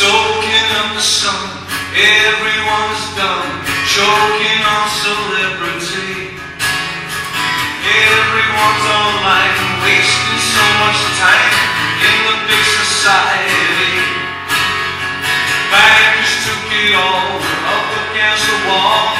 Soaking up the sun, everyone's done, choking on celebrity. Everyone's online, wasting so much time in the big society. Bankers took it all, up against the wall.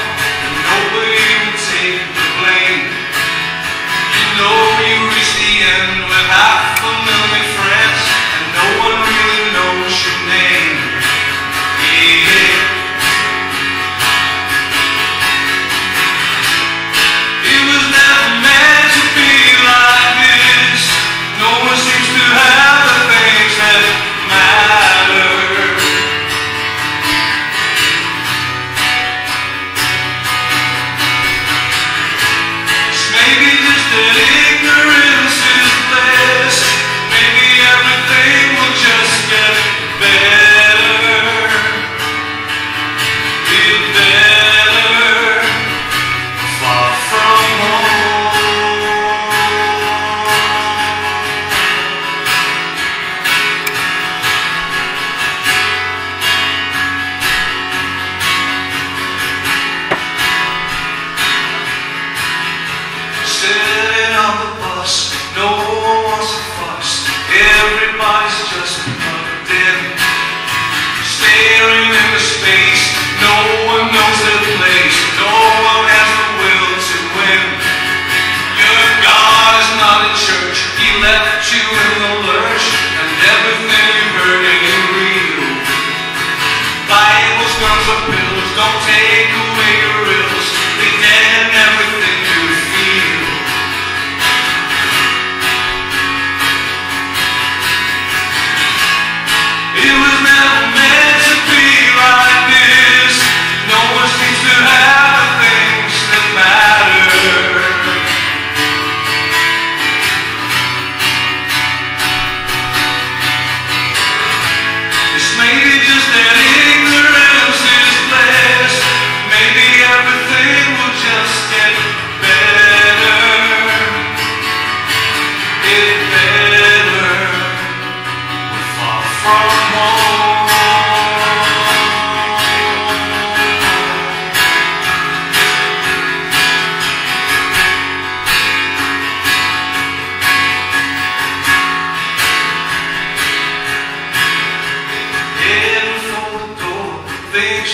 Everybody's just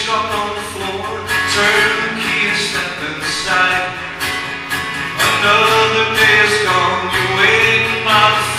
stuck on the floor, turn the key and step inside. Another day is gone, you're waiting by the